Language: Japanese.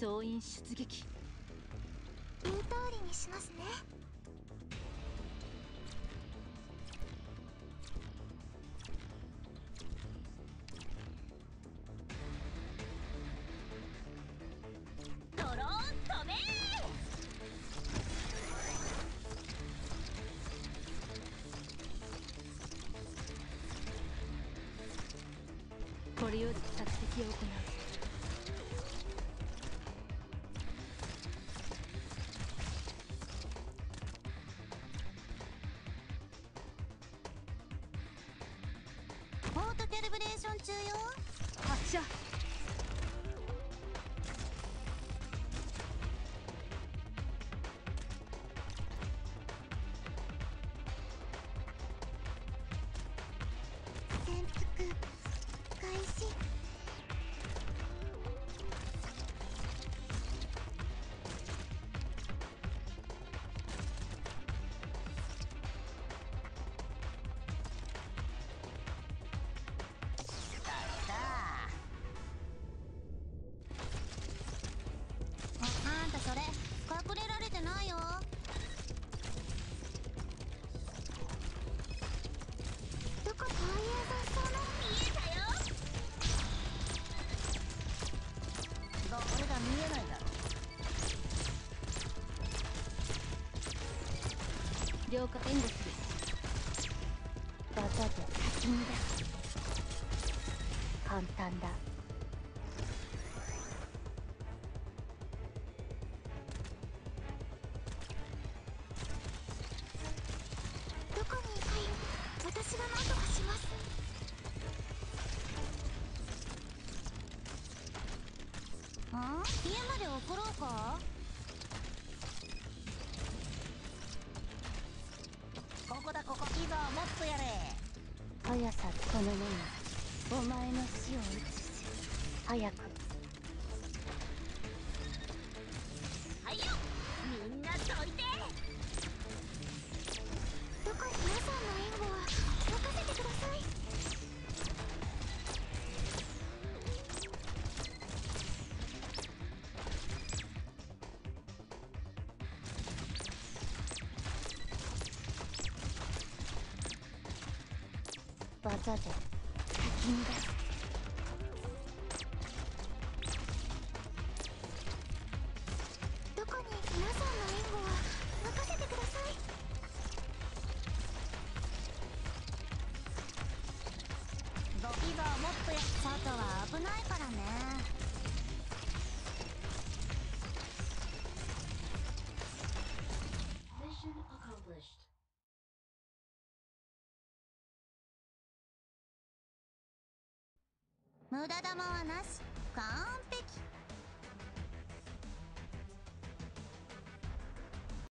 総員出撃。言う通りにしますね。ドローン飛べこれより索敵を行うトキャリブレーション中よ。俺が見えないだ。ろ了解援護す。る技で先にだ。簡単だ。あ？家まで送ろうか？ここだここ。いざもっとやれ。速さこのものお前の死を映す早く技で先に。出すどこに皆さんの援護は任せてください。ゴキがもっとや外は危ないからね。無駄玉はなし。完璧。